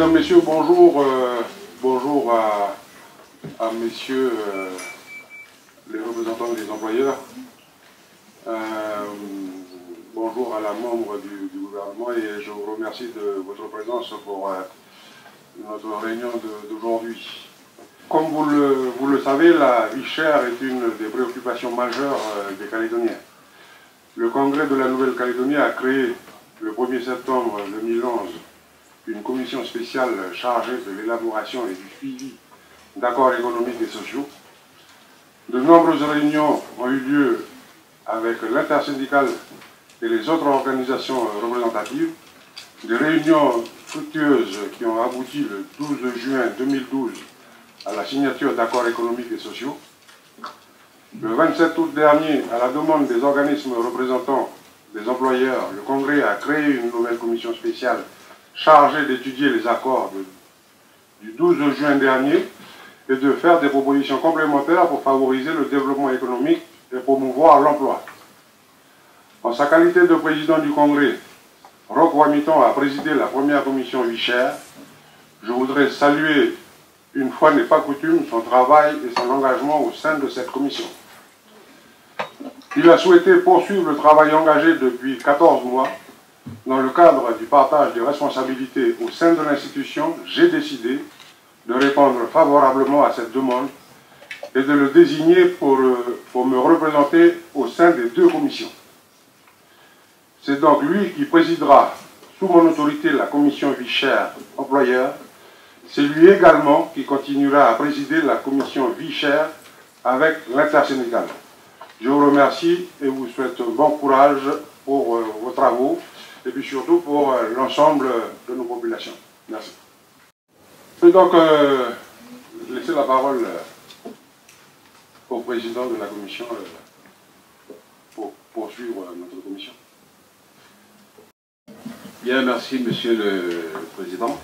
Mesdames, Messieurs, bonjour. euh, bonjour à, à messieurs euh, les représentants des employeurs. Euh, bonjour à la membre du, du gouvernement et je vous remercie de votre présence pour notre réunion d'aujourd'hui. Comme vous le, vous le savez, la vie chère est une des préoccupations majeures des Calédoniens. Le Congrès de la Nouvelle-Calédonie a créé le 1er septembre 2011 une commission spéciale chargée de l'élaboration et du suivi d'accords économiques et sociaux. De nombreuses réunions ont eu lieu avec l'intersyndicale et les autres organisations représentatives. Des réunions fructueuses qui ont abouti le 12 juin 2012 à la signature d'accords économiques et sociaux. Le 27 août dernier, à la demande des organismes représentants des employeurs, le Congrès a créé une nouvelle commission spéciale chargée d'étudier les accords du 12 juin dernier et de faire des propositions complémentaires pour favoriser le développement économique et promouvoir l'emploi. En sa qualité de président du Congrès, Roch Wamiton a présidé la première commission Vichère. Je voudrais saluer, une fois n'est pas coutume, son travail et son engagement au sein de cette commission. Il a souhaité poursuivre le travail engagé depuis 14 mois. Dans le cadre du partage des responsabilités au sein de l'institution, j'ai décidé de répondre favorablement à cette demande et de le désigner pour, euh, pour me représenter au sein des deux commissions. C'est donc lui qui présidera sous mon autorité la commission Vichère employeur. C'est lui également qui continuera à présider la commission Vichère avec l'intersyndicale. Je vous remercie et vous souhaite bon courage pour euh, vos travaux et puis surtout pour euh, l'ensemble de nos populations. Merci. Je vais donc euh, laisser la parole euh, au président de la commission euh, pour poursuivre notre commission. Bien, merci Monsieur le Président.